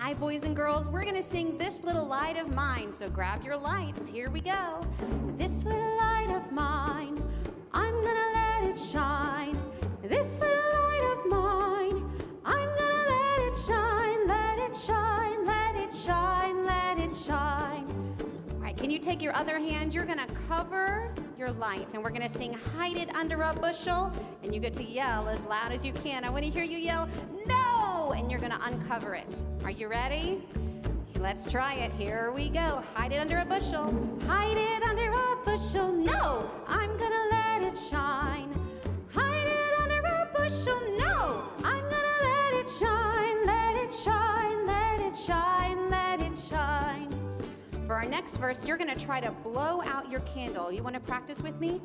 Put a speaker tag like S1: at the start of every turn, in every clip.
S1: Hi, boys and girls. We're going to sing This Little Light of Mine. So grab your lights. Here we go. This little light of mine, I'm going to let it shine. This little light of mine, I'm going to let it shine, let it shine, let it shine, let it shine. All right, can you take your other hand? You're going to cover your light, and we're going to sing Hide It Under a Bushel, and you get to yell as loud as you can. I want to hear you yell, No! And you're going to uncover it. Are you ready? Let's try it. Here we go. Hide it under a bushel. Hide it under a bushel. No, our next verse, you're gonna try to blow out your candle. You wanna practice with me?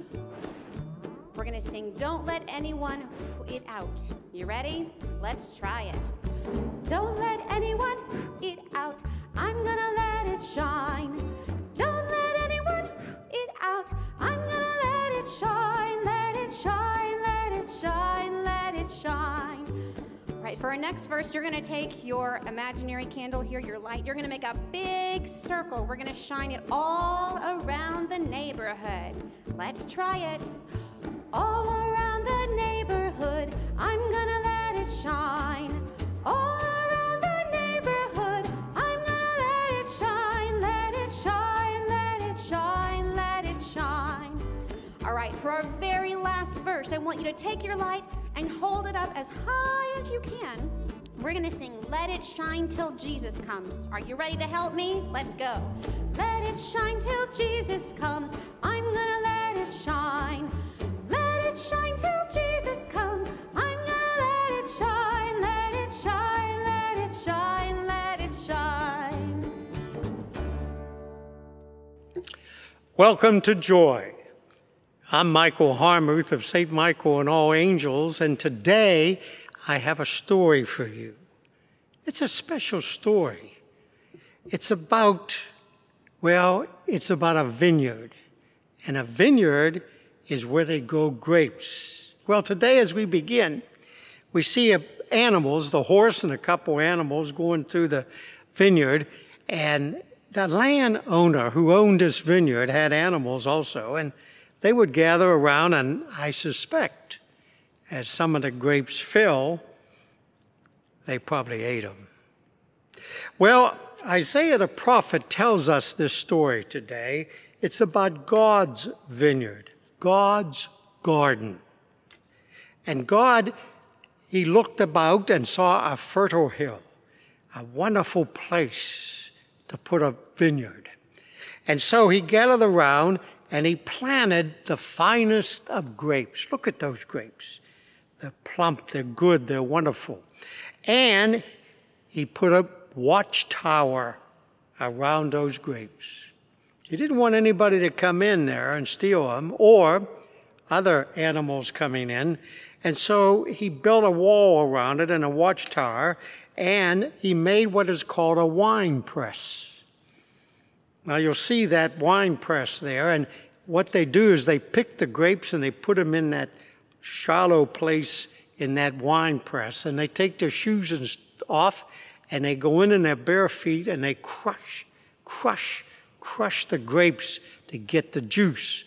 S1: We're gonna sing Don't Let Anyone It Out. You ready? Let's try it. Don't let anyone it out. I'm gonna let right, for our next verse, you're gonna take your imaginary candle here, your light. You're gonna make a big circle. We're gonna shine it all around the neighborhood. Let's try it. All around the neighborhood, I'm gonna let it shine. All around the neighborhood, I'm gonna let it shine, let it shine, let it shine, let it shine. All right, for our very last verse, I want you to take your light and hold it up as high as you can. We're gonna sing Let It Shine Till Jesus Comes. Are you ready to help me? Let's go. Let it shine till Jesus comes. I'm gonna let it shine. Let it shine till Jesus comes. I'm gonna let it shine, let it shine, let it shine, let it shine.
S2: Welcome to Joy. I'm Michael Harmuth of St. Michael and All Angels, and today I have a story for you. It's a special story. It's about, well, it's about a vineyard. And a vineyard is where they grow grapes. Well, today as we begin, we see animals, the horse and a couple animals going through the vineyard, and the landowner who owned this vineyard had animals also, and they would gather around, and I suspect as some of the grapes fell, they probably ate them. Well, Isaiah the prophet tells us this story today. It's about God's vineyard, God's garden. And God, he looked about and saw a fertile hill, a wonderful place to put a vineyard. And so he gathered around and he planted the finest of grapes. Look at those grapes. They're plump, they're good, they're wonderful. And he put a watchtower around those grapes. He didn't want anybody to come in there and steal them or other animals coming in. And so he built a wall around it and a watchtower, and he made what is called a wine press. Now you'll see that wine press there, and what they do is they pick the grapes and they put them in that shallow place in that wine press, and they take their shoes off and they go in in their bare feet and they crush, crush, crush the grapes to get the juice.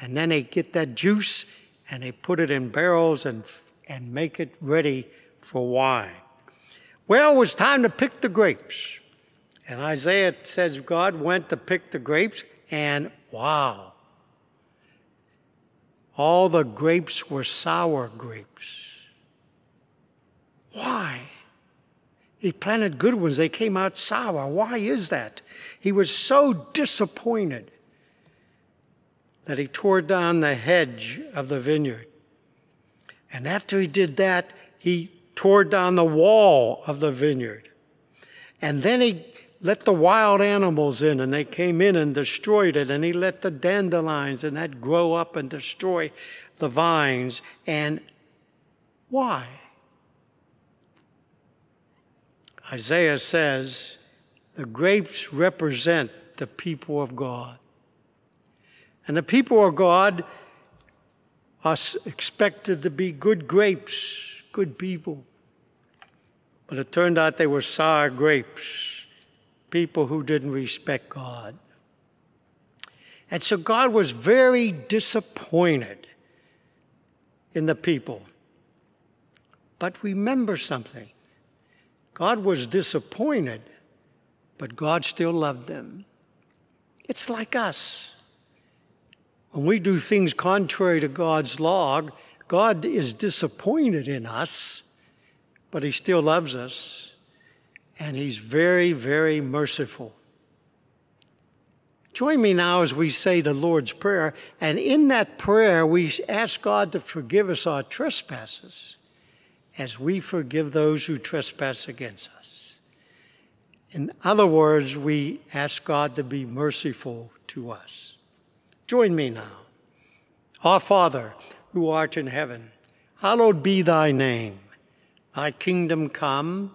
S2: And then they get that juice and they put it in barrels and, and make it ready for wine. Well, it was time to pick the grapes. And Isaiah says God went to pick the grapes, and wow, all the grapes were sour grapes. Why? He planted good ones, they came out sour. Why is that? He was so disappointed that he tore down the hedge of the vineyard. And after he did that, he tore down the wall of the vineyard. And then he let the wild animals in, and they came in and destroyed it. And he let the dandelions and that grow up and destroy the vines. And why? Isaiah says the grapes represent the people of God. And the people of God are expected to be good grapes, good people. but it turned out they were sour grapes, people who didn't respect God. And so God was very disappointed in the people. But remember something God was disappointed, but God still loved them. It's like us. When we do things contrary to God's law, God is disappointed in us, but He still loves us, and He's very, very merciful. Join me now as we say the Lord's Prayer, and in that prayer, we ask God to forgive us our trespasses as we forgive those who trespass against us. In other words, we ask God to be merciful to us. Join me now. Our Father, who art in heaven, hallowed be thy name. Thy kingdom come,